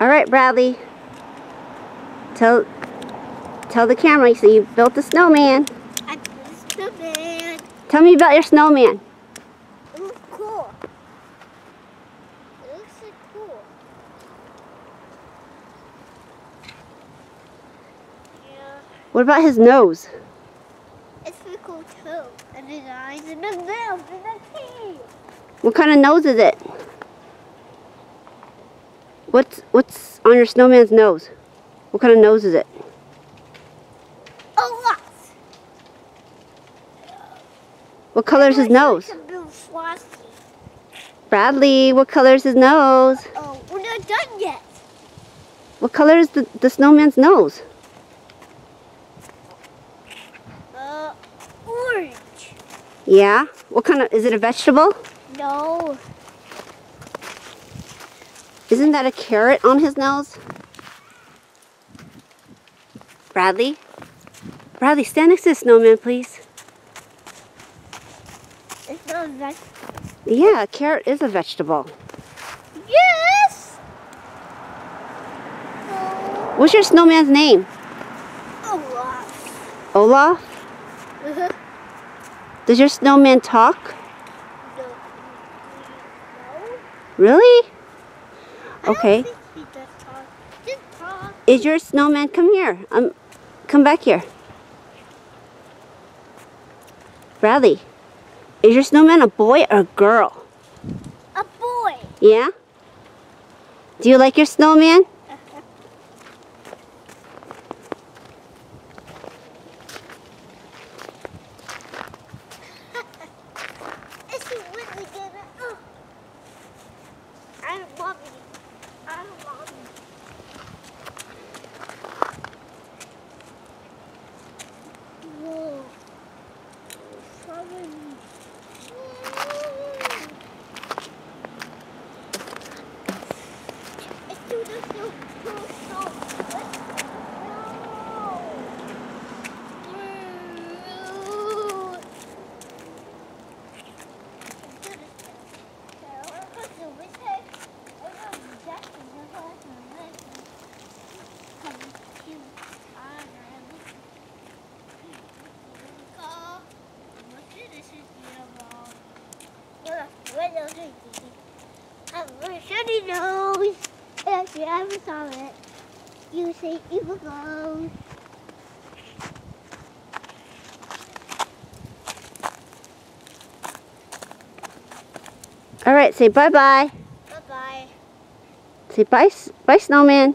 All right, Bradley. Tell tell the camera. So you built a snowman. I built a snowman. Tell me about your snowman. It looks cool. It looks so cool. Yeah, What about his nose? it's pretty cool too. And his eyes and the mouth and the teeth. What kind of nose is it? What's what's on your snowman's nose? What kind of nose is it? Oh, look. What color is his nose? A. Bradley, what color is his nose? Oh, we're not done yet. What color is the, the snowman's nose? Uh, orange. Yeah? What kind of, is it a vegetable? No. Isn't that a carrot on his nose? Bradley? Bradley, stand next to the snowman, please. It's not a vegetable. Yeah, a carrot is a vegetable. Yes! What's your snowman's name? Olaf. Olaf? uh, Does your snowman talk? no. No? Really? Okay. think he does talk. Just talk. Is your snowman, come here. Um, come back here. Bradley, is your snowman a boy or a girl? A boy. Yeah? Do you like your snowman? It's really good. Oh. I don't want it. I don't want it. Whoa. Sorry. It's too the so so so. No. Shiny nose. If you ever saw it, you say evil goes. All right, say bye-bye. Bye bye. Say bye, bye snowman.